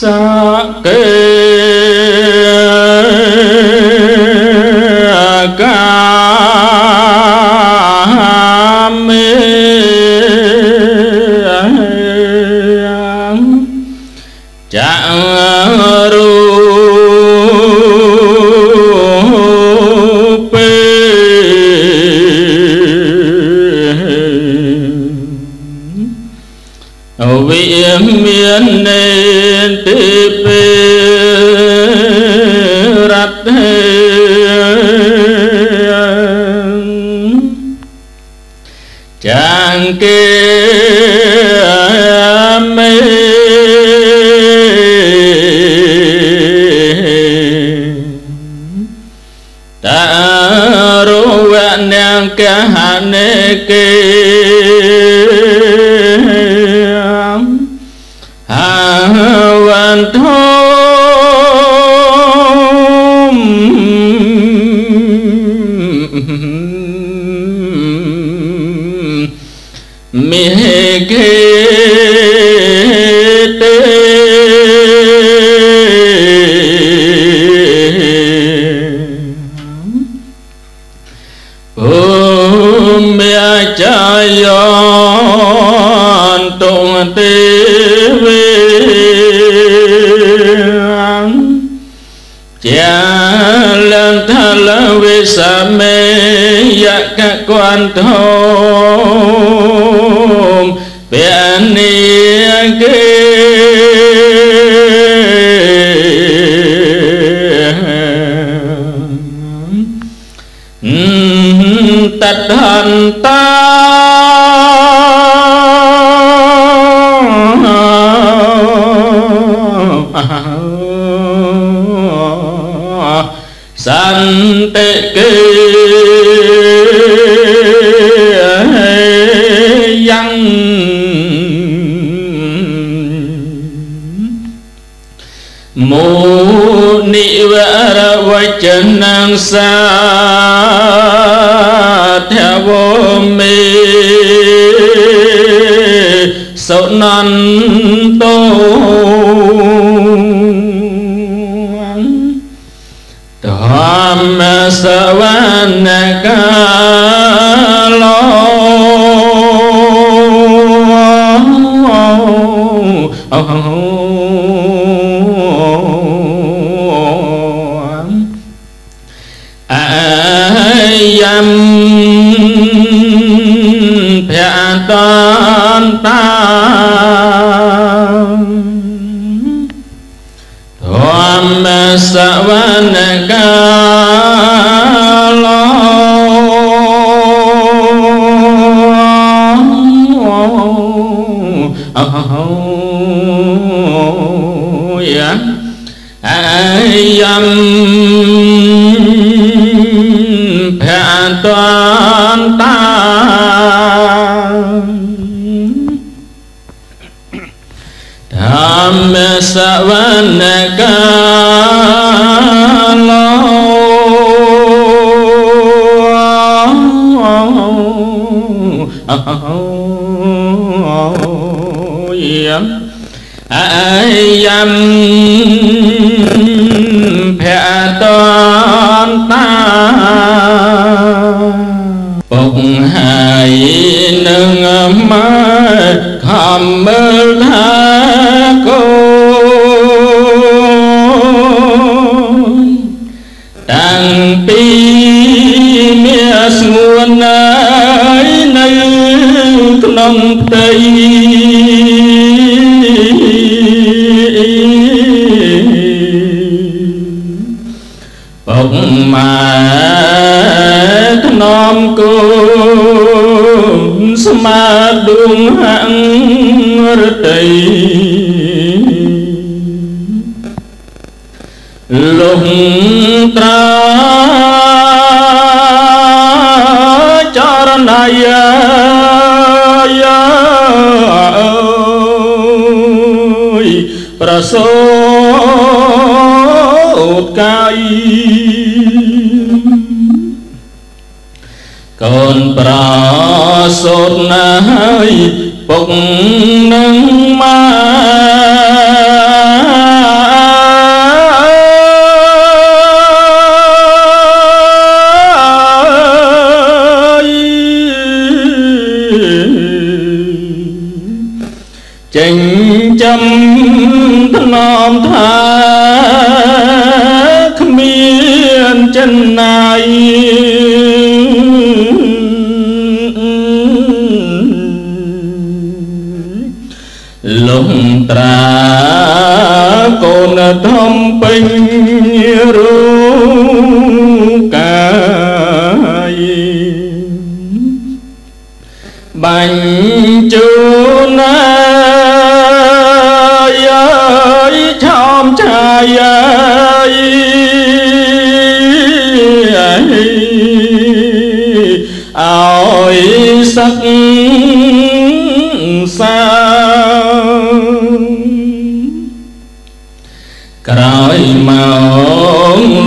សាកេ អវិមាននេតិពេរ មិកេតេអូមេចាយោនតុងទេវេជាល ន្តលវិសមេយកគន្ធមពានី ន្តិកេយ៉ាងមោនិវរវចនងសាធវមេ ម្មសវនកាលោអាយំភតន្ម្មសវនកាលោយំអាយំភតន្តាពុកហើ ពីមានស្ងួនណាយនៅក្នុងផ្ទៃពុកម៉ែធ្នមគូនស្មាដួងហង្រតី លំត្រាចរណយាយាអើយប្រសូតកាយកូនប្រសូតណាស់ពុកនឹងម៉ែ ថ្នមថាគ្មានចិនណាយលងត្រាកូនធំពេញរូកា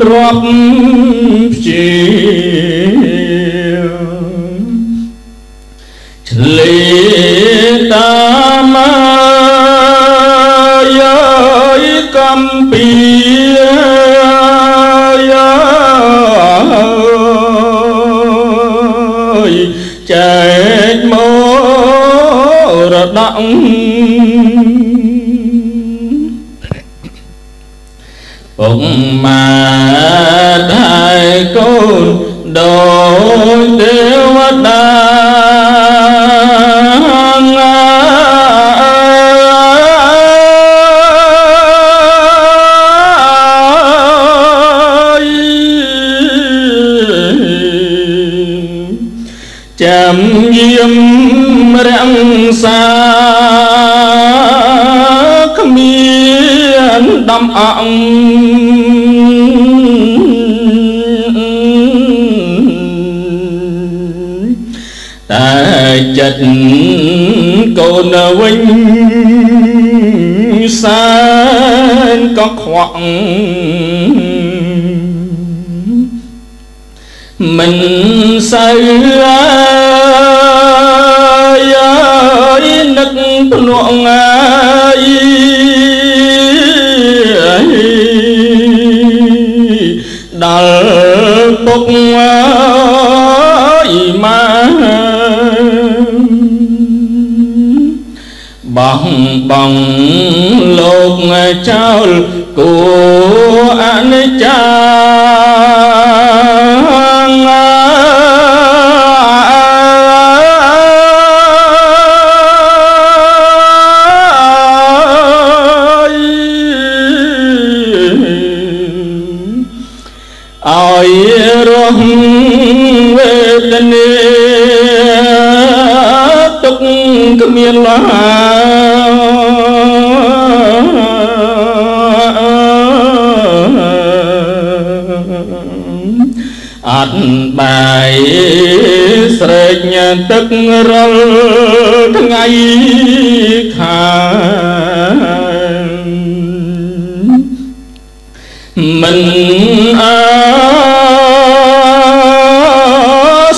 ទ្របជាឆ្លៀតាមយាយកំពីយាយចែកមរតក ដំអង្ចិត្តកូនវិញសានក៏ខ្វក់មិនសូវយាយនឹកភ្នក់ងាយ ងលោកចោលគួ បាយស្រែកទឹករលថ្ងៃខាមិនអ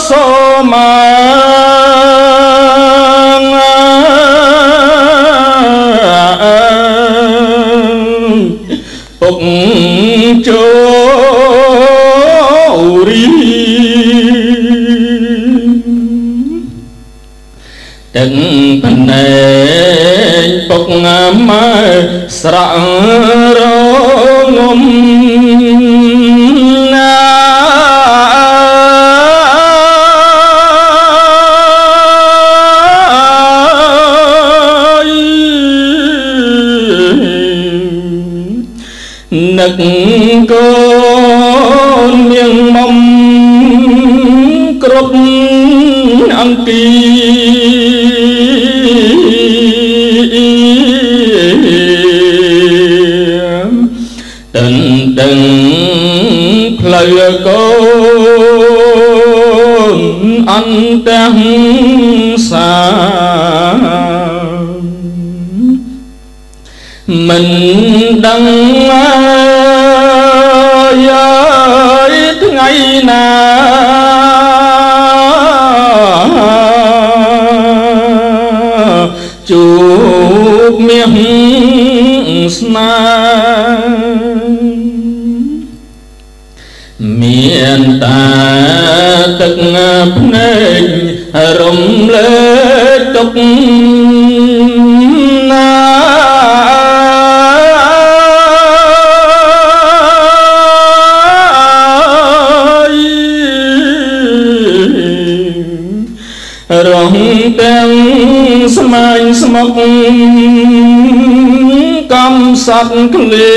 សូមាពុកជោ ពុកម៉ែស្រក់រងំណានឹកកូននាងមុំគ្រប់អង្ដឹងផ្លូវកូនអន្តះសាមិនដឹងយាយថ្ងៃណាជួបមាសស្នេ មានតាទឹកភ្នែករំលែកទុករងទាំងស្មាញ់ស្មុកកំសត់ក្លៀ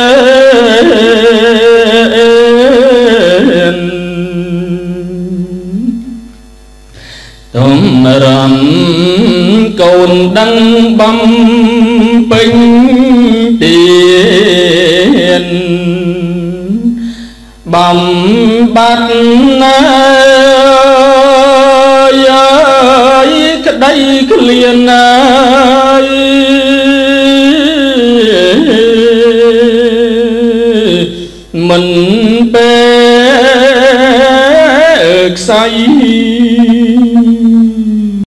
ន ទុំរំកូនដឹងបំពេញទៀនបំបត្តិណាយក្តីក្លៀនណា sair.